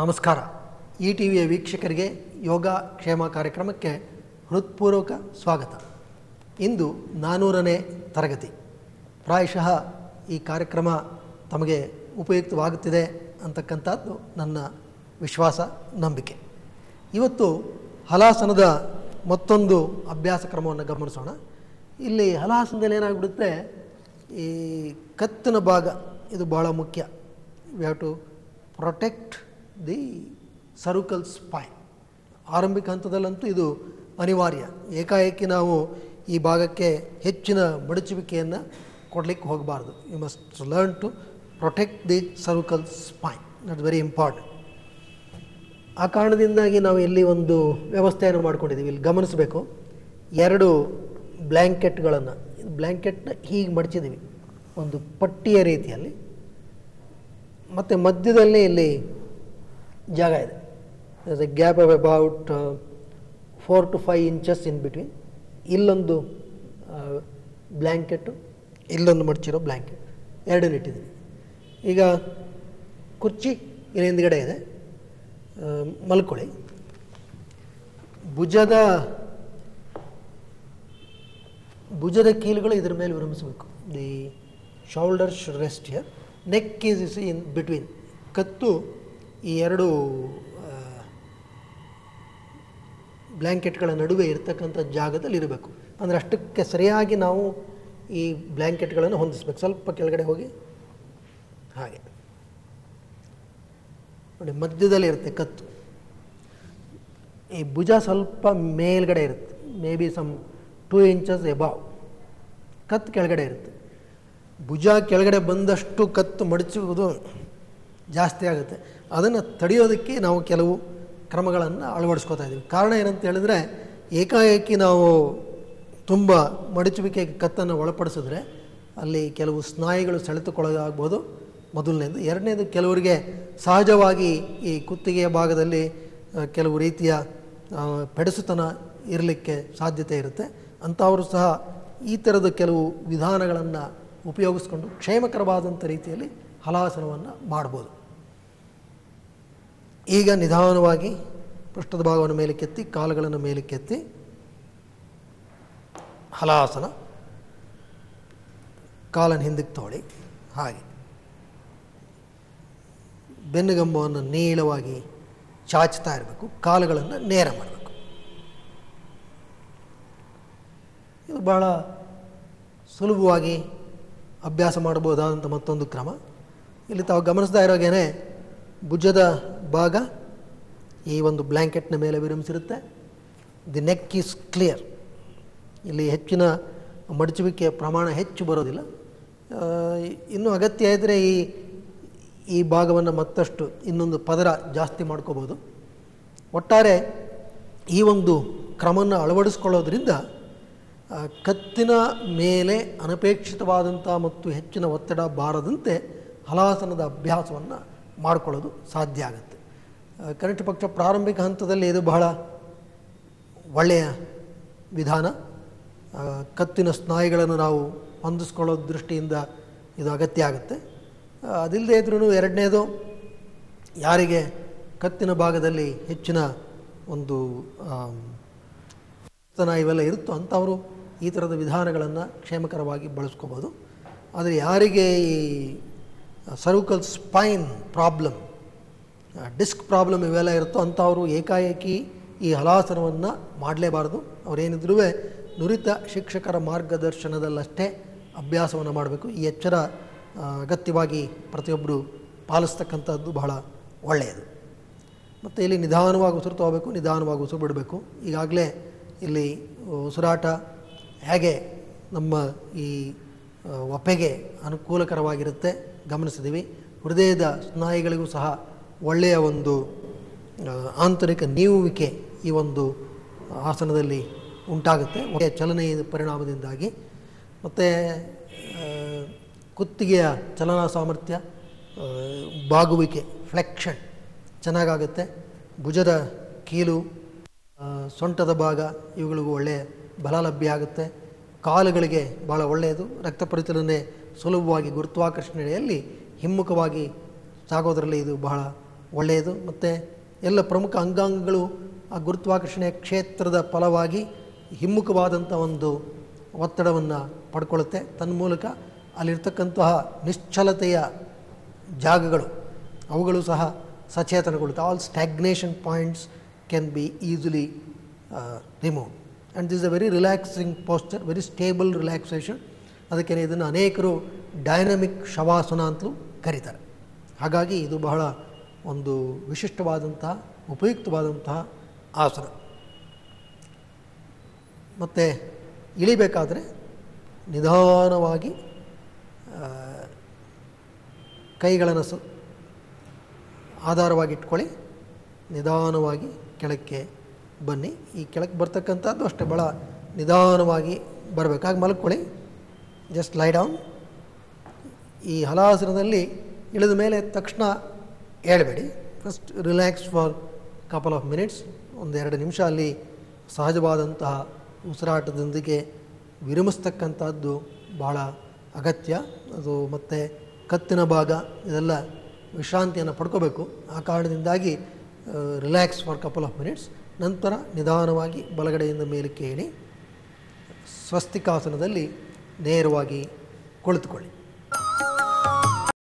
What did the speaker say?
ನಮಸ್ಕಾರ. E T ವಿಯ ವೀಕ್ಷಕರಿಗೆ ಯೋಗ ಕ್ಷೇಮ ಕಾರ್ಯಕ್ರಮಕ್ಕೆ ಹೃತ್ಪೂರ್ವಕ ಸ್ವಾಗತ. ಇಂದು ನಾನ್ನೂರನೇ ತರಗತಿ. ಪ್ರಾಯಶಃ ಈ ಕಾರ್ಯಕ್ರಮ ತಮಗೆ ಉಪಯುಕ್ತವಾಗುತ್ತಿದೆ ಅಂತಕ್ಕಂಥದ್ದು ನನ್ನ ವಿಶ್ವಾಸ, ನಂಬಿಕೆ. ಇವತ್ತು ಹಲಾಸನದ ಮತ್ತೊಂದು ಅಭ್ಯಾಸ ಕ್ರಮವನ್ನು ಗಮನಿಸೋಣ. ಇಲ್ಲಿ ಹಲಾಸನದಲ್ಲಿ ಏನಾಗ್ಬಿಡುತ್ತೆ, ಈ ಕತ್ತಿನ ಭಾಗ, ಇದು ಭಾಳ ಮುಖ್ಯ. We have to protect the cervical spine ಆರಂಭಿಕ ಹಂತದಲ್ಲಂತೂ ಇದು ಅನಿವಾರ್ಯ. ಏಕಾಏಕಿ ನಾವು ಈ ಭಾಗಕ್ಕೆ ಹೆಚ್ಚಿನ ಬಡಚುವಿಕೆಯನ್ನು ಕೊಡಲಿಕ್ಕೆ ಹೋಗಬಾರ್ದು. You must learn to protect the cervical spine that very important ಆ ಕಾರಣದಿಂದಾಗಿ ನಾವು ಇಲ್ಲಿ ಒಂದು ವ್ಯವಸ್ಥೆಯನ್ನು ಮಾಡ್ಕೊಂಡಿದ್ದೀವಿ. ಇಲ್ಲಿ ಗಮನಿಸಬೇಕು. ಎರಡು ಬ್ಲ್ಯಾಂಕೆಟ್ಗಳನ್ನು ಬ್ಲ್ಯಾಂಕೆಟ್ನ ಹೀಗೆ ಮಡಚಿದ್ದೀವಿ. ಒಂದು ಪಟ್ಟಿಯ ರೀತಿಯಲ್ಲಿ. ಮತ್ತು ಮಧ್ಯದಲ್ಲಿ ಇಲ್ಲಿ ಜಾಗ ಇದೆ. A gap of about four to five inches in between ಇಲ್ಲೊಂದು ಬ್ಲ್ಯಾಂಕೆಟು ಇಲ್ಲೊಂದು ಮಡಚಿರೋ ಬ್ಲ್ಯಾಂಕೆಟ್ ಎರಡನ್ನು ಇಟ್ಟಿದ್ದೀನಿ ಈಗ ಕುರ್ಚಿ ಇಲ್ಲಿ ಹಿಂದ್ಗಡೆ ಇದೆ. ಮಲ್ಕೊಳ್ಳಿ. ಭುಜದ ಭುಜದ ಕೀಲುಗಳು ಇದ್ರ ಮೇಲೆ ವಿರಮಿಸಬೇಕು. The shoulder should rest here neck is is in between ಕತ್ತು ಈ ಎರಡು ಬ್ಲ್ಯಾಂಕೆಟ್ಗಳ ನಡುವೆ ಇರತಕ್ಕಂಥ ಜಾಗದಲ್ಲಿ ಇರಬೇಕು ಅಂದರೆ ಅಷ್ಟಕ್ಕೆ ಸರಿಯಾಗಿ ನಾವು ಈ ಬ್ಲ್ಯಾಂಕೆಟ್ಗಳನ್ನು ಹೊಂದಿಸ್ಬೇಕು. ಸ್ವಲ್ಪ ಕೆಳಗಡೆ ಹೋಗಿ. ಹಾಗೆ. ನೋಡಿ, ಮಧ್ಯದಲ್ಲಿ ಇರುತ್ತೆ ಕತ್ತು. ಈ ಭುಜ ಸ್ವಲ್ಪ ಮೇಲ್ಗಡೆ ಇರುತ್ತೆ. Maybe some two inches above ಕತ್ತು ಕೆಳಗಡೆ ಇರುತ್ತೆ. ಭುಜ ಕೆಳಗಡೆ ಬಂದಷ್ಟು ಕತ್ತು ಮಡಚುವುದು ಜಾಸ್ತಿ ಆಗುತ್ತೆ. ಅದನ್ನು ತಡೆಯೋದಕ್ಕೆ ನಾವು ಕೆಲವು ಕ್ರಮಗಳನ್ನು ಅಳವಡಿಸ್ಕೋತಾ ಇದ್ದೀವಿ ಕಾರಣ ಏನಂತ ಹೇಳಿದ್ರೆ, ಏಕಾಏಕಿ ನಾವು ತುಂಬ ಮಡಚುವಿಕೆ ಕತ್ತನ್ನು ಒಳಪಡಿಸಿದ್ರೆ ಅಲ್ಲಿ ಕೆಲವು ಸ್ನಾಯುಗಳು ಸೆಳೆತುಕೊಳ್ಳೋದಾಗ್ಬೋದು ಮೊದಲನೇದು. ಎರಡನೇದು, ಕೆಲವರಿಗೆ ಸಹಜವಾಗಿ ಈ ಕುತ್ತಿಗೆಯ ಭಾಗದಲ್ಲಿ ಕೆಲವು ರೀತಿಯ ಪೆಡಿಸುತನ ಇರಲಿಕ್ಕೆ ಸಾಧ್ಯತೆ ಇರುತ್ತೆ. ಅಂಥವರು ಸಹ ಈ ಥರದ ಕೆಲವು ವಿಧಾನಗಳನ್ನು ಉಪಯೋಗಿಸ್ಕೊಂಡು ಕ್ಷೇಮಕರವಾದಂಥ ರೀತಿಯಲ್ಲಿ ಹಲಾಸನವನ್ನು ಮಾಡ್ಬೋದು. ಈಗ ನಿಧಾನವಾಗಿ ಪೃಷ್ಠದ ಭಾಗವನ್ನು ಮೇಲಕ್ಕೆತ್ತಿ ಕಾಲುಗಳನ್ನು ಮೇಲಕ್ಕೆತ್ತಿ ಹಲಾಸನ. ಕಾಲನ್ನು ಹಿಂದಕ್ಕೆ ತೋಳಿ. ಹಾಗೆ. ಬೆನ್ನುಗಂಬವನ್ನು ನೀಳವಾಗಿ ಚಾಚ್ತಾ ಇರಬೇಕು. ಕಾಲುಗಳನ್ನು ನೇರ ಮಾಡಬೇಕು. ಇದು ಬಹಳ ಸುಲಭವಾಗಿ ಅಭ್ಯಾಸ ಮಾಡಬಹುದಾದಂಥ ಮತ್ತೊಂದು ಕ್ರಮ. ಇಲ್ಲಿ ತಾವು ಗಮನಿಸ್ತಾ ಇರೋಗೇನೆ ಭುಜದ ಭಾಗ ಈ ಒಂದು ಬ್ಲ್ಯಾಂಕೆಟ್ನ ಮೇಲೆ ವಿರಮಿಸಿರುತ್ತೆ. ದಿ ನೆಕ್ ಈಸ್ ಕ್ಲಿಯರ್ ಇಲ್ಲಿ ಹೆಚ್ಚಿನ ಮಡಚುವಿಕೆಯ ಪ್ರಮಾಣ ಹೆಚ್ಚು ಬರೋದಿಲ್ಲ. ಇನ್ನೂ ಅಗತ್ಯ ಇದ್ದರೆ ಈ ಈ ಭಾಗವನ್ನು ಮತ್ತಷ್ಟು ಇನ್ನೊಂದು ಪದರ ಜಾಸ್ತಿ ಮಾಡ್ಕೋಬೋದು. ಒಟ್ಟಾರೆ ಈ ಒಂದು ಕ್ರಮವನ್ನು ಅಳವಡಿಸ್ಕೊಳ್ಳೋದ್ರಿಂದ ಕತ್ತಿನ ಮೇಲೆ ಅನಪೇಕ್ಷಿತವಾದಂಥ ಮತ್ತು ಹೆಚ್ಚಿನ ಒತ್ತಡ ಬಾರದಂತೆ ಹಲಾಸನದ ಅಭ್ಯಾಸವನ್ನು ಮಾಡಿಕೊಳ್ಳೋದು ಸಾಧ್ಯ ಆಗುತ್ತೆ. ಕನಿಷ್ಠ ಪಕ್ಷ ಪ್ರಾರಂಭಿಕ ಹಂತದಲ್ಲಿ ಇದು ಬಹಳ ಒಳ್ಳೆಯ ವಿಧಾನ. ಕತ್ತಿನ ಸ್ನಾಯುಗಳನ್ನು ನಾವು ಹೊಂದಿಸ್ಕೊಳ್ಳೋ ದೃಷ್ಟಿಯಿಂದ ಇದು ಅಗತ್ಯ ಆಗುತ್ತೆ. ಅದಿಲ್ಲದೆ ಇದ್ರೂ ಎರಡನೇದು ಯಾರಿಗೆ ಕತ್ತಿನ ಭಾಗದಲ್ಲಿ ಹೆಚ್ಚಿನ ಒಂದು ಇವೆಲ್ಲ ಇರುತ್ತೋ ಅಂಥವರು ಈ ಥರದ ವಿಧಾನಗಳನ್ನು ಕ್ಷೇಮಕರವಾಗಿ ಬಳಸ್ಕೋಬೋದು. ಆದರೆ ಯಾರಿಗೆ ಈ cervical spine problem disc problem ಇವೆಲ್ಲ ಇರುತ್ತೋ ಅಂಥವರು ಏಕಾಏಕಿ ಈ ಹಲಾಸನವನ್ನು ಮಾಡಲೇಬಾರ್ದು. ಅವರೇನಿದ್ರೂ ನುರಿತ ಶಿಕ್ಷಕರ ಮಾರ್ಗದರ್ಶನದಲ್ಲಷ್ಟೇ ಅಭ್ಯಾಸವನ್ನು ಮಾಡಬೇಕು. ಈ ಎಚ್ಚರ ಅಗತ್ಯವಾಗಿ ಪ್ರತಿಯೊಬ್ಬರು ಪಾಲಿಸ್ತಕ್ಕಂಥದ್ದು ಬಹಳ ಒಳ್ಳೆಯದು. ಮತ್ತು ಇಲ್ಲಿ ನಿಧಾನವಾಗಿ ಉಸಿರು ತಗೋಬೇಕು ನಿಧಾನವಾಗಿ ಉಸಿರು ಬಿಡಬೇಕು. ಈಗಾಗಲೇ ಇಲ್ಲಿ ಉಸಿರಾಟ ಹೇಗೆ ನಮ್ಮ ಈ ಒಪ್ಪೆಗೆ ಅನುಕೂಲಕರವಾಗಿರುತ್ತೆ ಗಮನಿಸಿದ್ದೀವಿ. ಹೃದಯದ ಸ್ನಾಯುಗಳಿಗೂ ಸಹ ಒಳ್ಳೆಯ ಒಂದು ಆಂತರಿಕ ನೀವುವಿಕೆ ಈ ಒಂದು ಆಸನದಲ್ಲಿ ಉಂಟಾಗುತ್ತೆ. ಒಳ್ಳೆಯ ಚಲನೆಯ ಪರಿಣಾಮದಿಂದಾಗಿ. ಮತ್ತು ಕುತ್ತಿಗೆಯ ಚಲನಾ ಸಾಮರ್ಥ್ಯ ಬಾಗುವಿಕೆ, ಫ್ಲೆಕ್ಷನ್ ಚೆನ್ನಾಗಾಗುತ್ತೆ. ಭುಜದ ಕೀಲು ಸೊಂಟದ ಭಾಗ ಇವುಗಳಿಗೂ ಒಳ್ಳೆಯ ಬಲ ಲಭ್ಯ ಆಗುತ್ತೆ. ಕಾಲುಗಳಿಗೆ ಭಾಳ ಒಳ್ಳೆಯದು. ರಕ್ತ ಪರಿಚಲನೆ ಸುಲಭವಾಗಿ ಗುರುತ್ವಾಕರ್ಷಣೆಯಲ್ಲಿ ಹಿಮ್ಮುಖವಾಗಿ ಸಾಗೋದರಲ್ಲಿ ಇದು ಬಹಳ ಒಳ್ಳೆಯದು. ಮತ್ತು ಎಲ್ಲ ಪ್ರಮುಖ ಅಂಗಾಂಗಗಳು ಆ ಗುರುತ್ವಾಕರ್ಷಣೆಯ ಕ್ಷೇತ್ರದ ಫಲವಾಗಿ ಹಿಮ್ಮುಖವಾದಂಥ ಒಂದು ಒತ್ತಡವನ್ನು ಪಡ್ಕೊಳ್ಳುತ್ತೆ. ತನ್ಮೂಲಕ ಅಲ್ಲಿರ್ತಕ್ಕಂತಹ ನಿಶ್ಚಲತೆಯ ಜಾಗಗಳು, ಅವುಗಳು ಸಹ ಸಚೇತನಗೊಳ್ಳುತ್ತೆ. All stagnation points can be easily remove and this a very relaxing posture very stable relaxation ಅದಕ್ಕೆ ಇದನ್ನು ಅನೇಕರು ಡೈನಮಿಕ್ ಶವಾಸನ ಅಂತಲೂ ಕರೀತಾರೆ. ಹಾಗಾಗಿ ಇದು ಬಹಳ ಒಂದು ವಿಶಿಷ್ಟವಾದಂತಹ, ಉಪಯುಕ್ತವಾದಂತಹ ಆಸನ. ಮತ್ತು ಇಳಿಬೇಕಾದರೆ ನಿಧಾನವಾಗಿ ಕೈಗಳನ್ನು ಸ, ಆಧಾರವಾಗಿಟ್ಕೊಳ್ಳಿ. ನಿಧಾನವಾಗಿ ಕೆಳಕ್ಕೆ ಬನ್ನಿ. ಈ ಕೆಳಕ್ಕೆ ಬರ್ತಕ್ಕಂಥದ್ದು ಅಷ್ಟೇ ಭಾಳ ನಿಧಾನವಾಗಿ ಬರಬೇಕಾಗಿ ಮಲ್ಕೊಳ್ಳಿ. ಜಸ್ಟ್ ಲೈ ಡೌನ್ ಈ ಹಲಾಸನದಲ್ಲಿ ಇಳಿದ ಮೇಲೆ ತಕ್ಷಣ ಏಳಬೇಡಿ. First relax for couple of minutes ಒಂದೆರಡು ನಿಮಿಷ ಅಲ್ಲಿ ಸಹಜವಾದಂತಹ ಉಸಿರಾಟದೊಂದಿಗೆ ವಿರಮಿಸ್ತಕ್ಕಂಥದ್ದು ಭಾಳ ಅಗತ್ಯ. ಅದು ಮತ್ತು ಕತ್ತಿನ ಭಾಗ, ಇದೆಲ್ಲ ವಿಶ್ರಾಂತಿಯನ್ನು ಪಡ್ಕೋಬೇಕು. ಆ ಕಾರಣದಿಂದಾಗಿ relax for couple of minutes ನಂತರ ನಿಧಾನವಾಗಿ ಬಲಗಡೆಯಿಂದ ಮೇಲಕ್ಕೆ ಏಳಿ. ಸ್ವಸ್ತಿಕಾಸನದಲ್ಲಿ ನೇರವಾಗಿ ಕುಳಿತುಕೊಳ್ಳಿ.